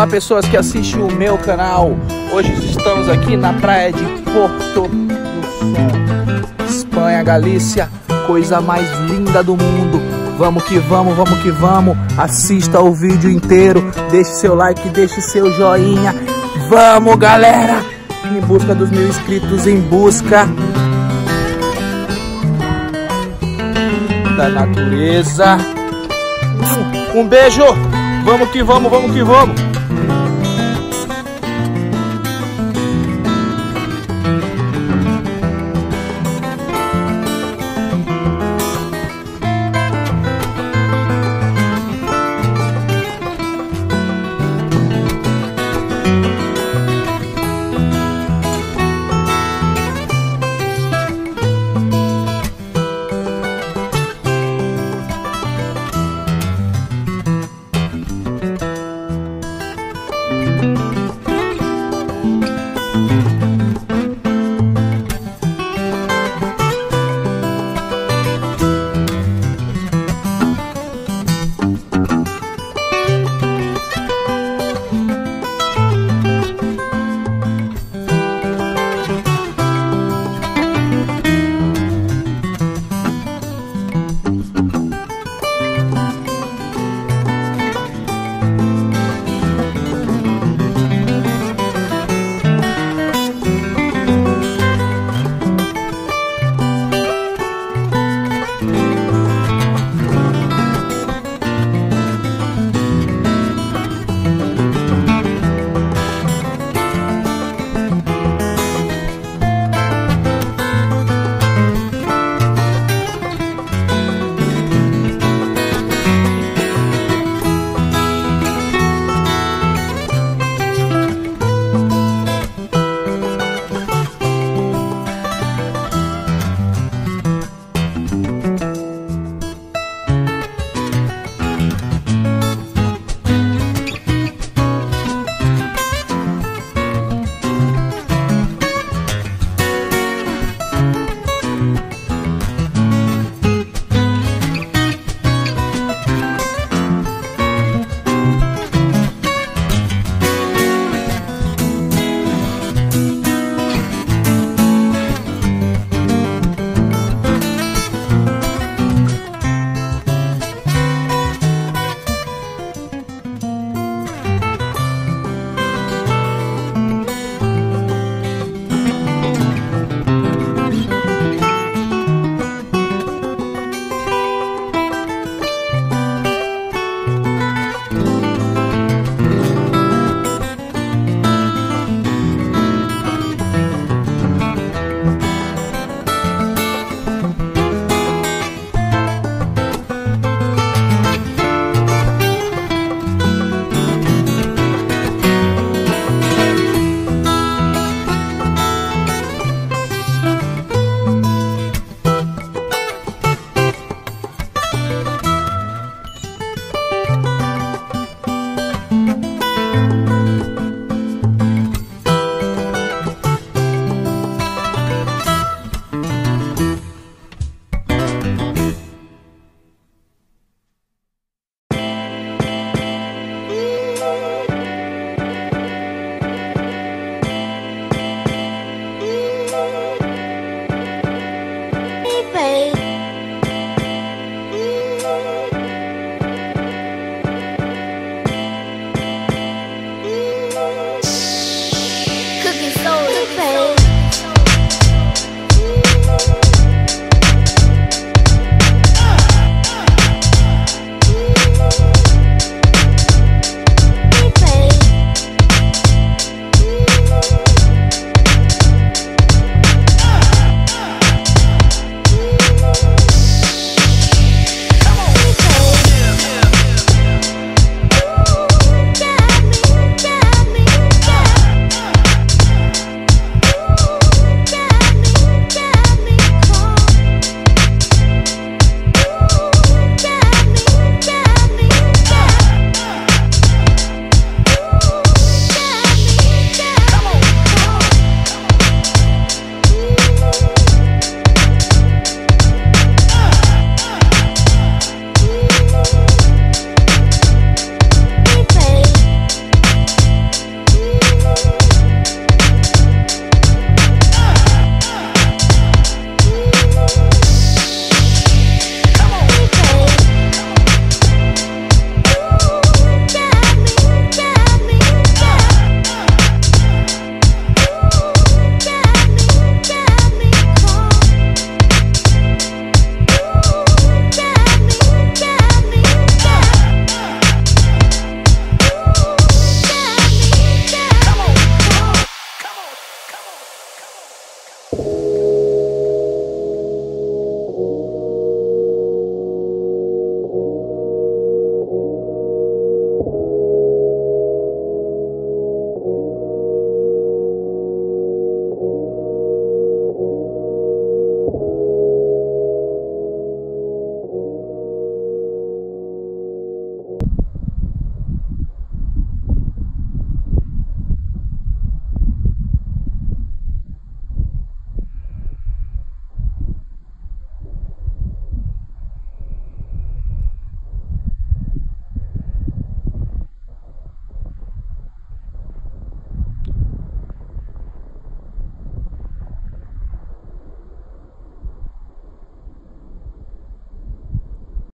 Olá pessoas que assistem o meu canal. Hoje estamos aqui na praia de Porto do Sol, Espanha, Galícia, coisa mais linda do mundo. Vamos que vamos, vamos que vamos. Assista o vídeo inteiro, deixe seu like, deixe seu joinha. Vamos galera, em busca dos mil inscritos, em busca da natureza. Um beijo, vamos que vamos, vamos que vamos.